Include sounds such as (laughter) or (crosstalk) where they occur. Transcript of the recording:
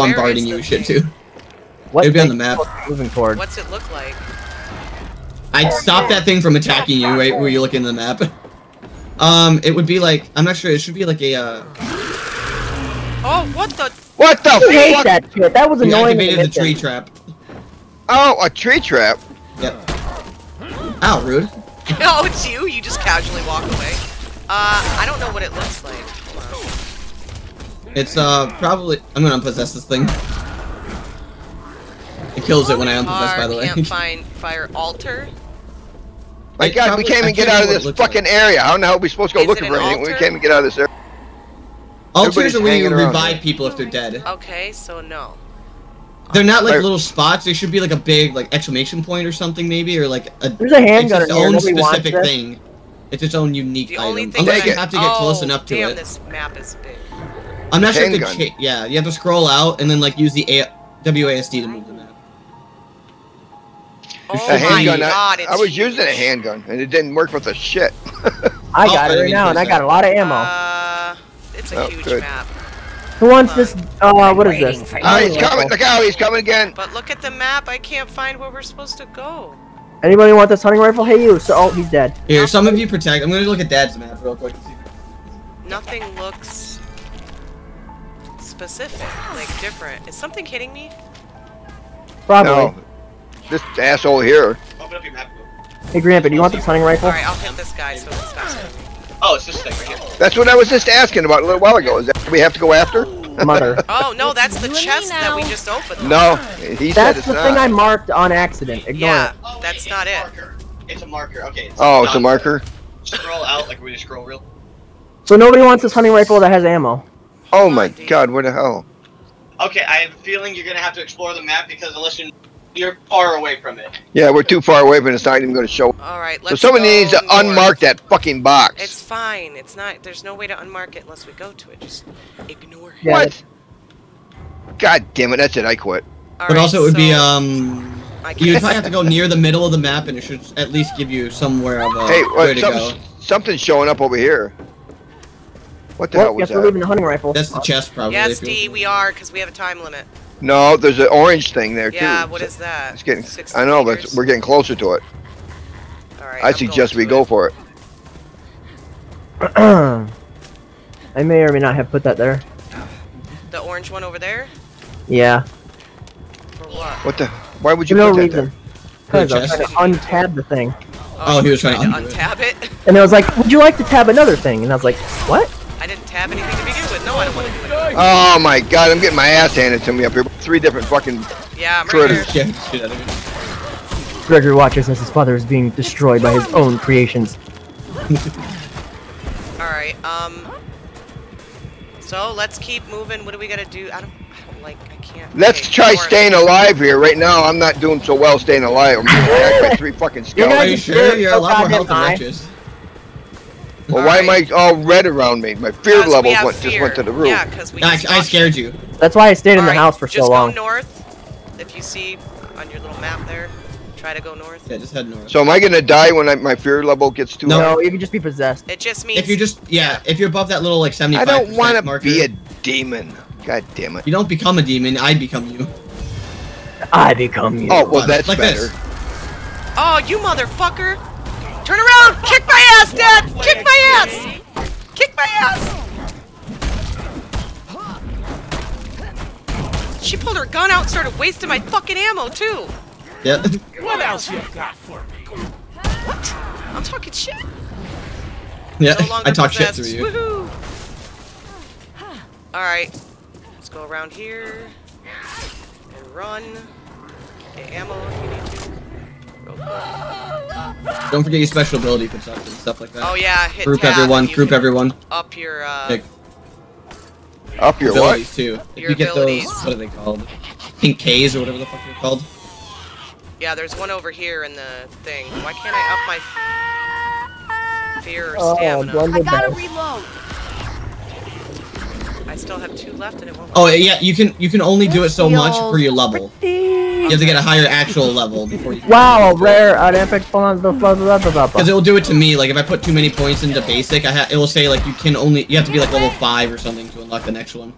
bombarding you and shit too. (laughs) What It'd be on the map. Moving toward. What's it look like? I'd stop that thing from attacking you right where you look in the map. (laughs) Um, it would be like I'm not sure. It should be like a uh, Oh, what the? What the I hate fuck? that shit. That was you annoying. activated to the tree them. trap. Oh, a tree trap. Yep. Ow, rude. (laughs) Oh, it's you. You just casually walk away. Uh, I don't know what it looks like. Hold on. It's uh probably I'm gonna unpossess this thing. It kills it when I unpossess, by the way. Can't (laughs) find fire altar. My It God, probably- we can't I even get can't out of remember this what it looks fucking area. How the hell are we supposed to go Is looking it for an anything? We can't even get out of this area. Altars Everybody's are where you hanging around revive here. people if they're dead. Okay, so no. They're not like little spots. They should be like a big like exclamation point or something maybe, or like a. There's a handgun it's its own specific thing. It's its own unique The item. only thing Unless that you I- have to get close oh, enough to damn, it. this map is big. I'm not sure if Handgun. the cha- yeah, you have to scroll out and then like use the A- WASD to move the map. Oh a my handgun. god, I, it's I was using a handgun and it didn't work with a shit. (laughs) I Oh, got I it right now, and I got a lot of ammo. Uh, it's a Oh, huge good. map. Who wants this? Uh, what is this? waiting for Oh, he's coming. Look out, he's coming again. But look at the map. I can't find where we're supposed to go. Anybody want this hunting rifle? Hey, you. So, oh, he's dead. Here, some of you protect. I'm gonna look at Dad's map real quick. Nothing looks specific, like different. Is something hitting me? Probably. No. This asshole here. Open up your map. Hey, Grandpa, do you want this hunting rifle? All right, I'll hit this guy so it stops hitting me. Oh, it's this thing right here. That's what I was just asking about a little while ago. Is that what we have to go after? (laughs) Mother. Oh no, that's the you and me chest that we just opened. No, he said That's it's the not. thing I marked on accident. Ignore Yeah, it. Oh, that's not it. It's a marker. Okay. It's Oh, it's a marker. Scroll out like we scroll real. So nobody wants this hunting rifle that has ammo. Oh my God, what the hell? Okay, I have a feeling you're gonna have to explore the map because unless you're you're far away from it. Yeah, we're too far away, but it's not even going to show. All right, let's. someone go needs to north. unmark that fucking box. It's fine. It's not. There's no way to unmark it unless we go to it. Just ignore it. What? God damn it, that's it, I quit. All But right, also, it would be um. You would probably have to go near the middle of the map, and it should at least give you somewhere of a hey, where to go. something's, something's showing up over here. What the hell Well, was guess we're that? leaving the hunting rifle. That's the chest, probably. Yes, D, we are because we have a time limit. No, there's an orange thing there too. Yeah, too. what is that? It's getting. 60 I know, but we're getting closer to it. All right, I I'm suggest going we to go for it. (clears throat) I may or may not have put that there. The orange one over there. Yeah. For what? What the? Why would you For no put that reason. Because I was chest? trying to untab the thing. Oh, he was trying oh, to to it. untab it. And I was like, would you like to tab another thing? And I was like, what? I didn't tab anything to begin with. No, I don't want to do it. there? Oh my God, I'm getting my ass handed to me up here. Three different fucking. Yeah, I'm right Critters. here. Yeah, shit out of me. Gregory watches as his father is being destroyed by his own creations. All right. Um. So let's keep moving. What do we gotta do? I don't. I don't like. I can't. Let's okay, try north. staying alive here. Right now, I'm not doing so well staying alive. I'm being attacked by three fucking You're Are you sure? You're a lot more goddamn health than high. Righteous. Well, why am I all red around me? My fear Because we levels have went, just went to the roof. Yeah, because we. I, I scared you. That's why I stayed in the Alright, house for just so long. Just go north. If you see on your little map there, try to go north. Yeah, just head north. So am I gonna die when I, my fear level gets too No. high? No, you can just be possessed. It just means if you're just yeah, if you're above that little like 75 I don't want to marker, be a demon. God damn it. you don't become a demon. I become you. I become you. Oh well, that's Like better. this. Oh, you motherfucker! Turn around! Kick my ass, Dad! Kick my ass! Kick my ass! She pulled her gun out and started wasting my fucking ammo, too! Yeah. What else you got for me? What? I'm talking shit. yeah. No I talk shit possessed. through you. Alright. Let's go around here. And run. Get ammo Real quick. Don't forget your special ability puts up and stuff like that. Oh yeah, hit group tab everyone. and Group everyone. Up your, uh... Like, Up your what? abilities too. If Your you get abilities. those, what are they called? Pink K's or whatever the fuck they're called. Yeah, there's one over here in the thing. Why can't I up my fear or Oh, stamina? blundered I gotta reload. I still have two left and it won't. Oh yeah, you can you can only do it so much for your level. (laughs) You have to get a higher actual level before you. Wow, rare, an epic. Because it will do it to me. Like if I put too many points into basic, I ha it will say like you can only you have to be like level five or something to unlock the next one.